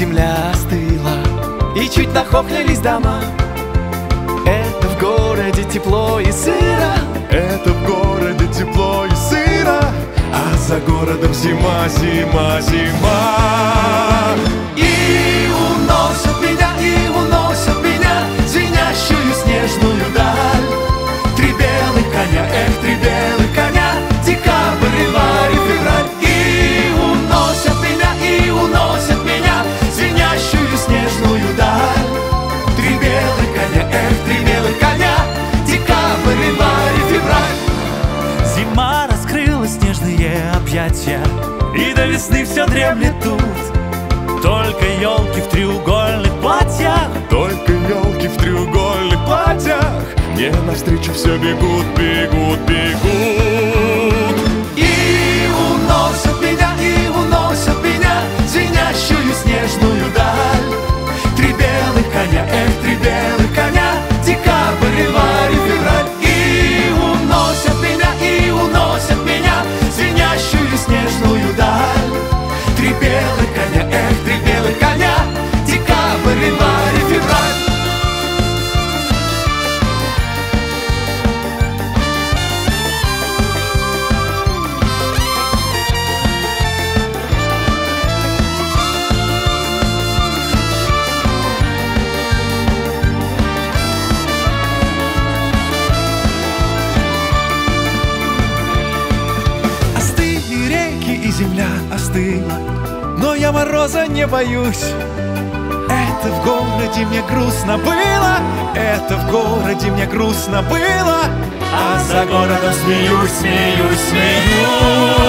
земля остыла И чуть нахохлились дома. Это в городе тепло и сыро. Это в городе тепло и сыро. А за городом зима, зима, зима. И объятия И до весны все дремлет тут. Только елки в треугольных платьях Только елки в треугольных платьях. Мне навстречу все бегут, бегут земля остыла Но я мороза не боюсь. Это в городе мне грустно было Это в городе мне грустно было А за городом смеюсь, смеюсь, смеюсь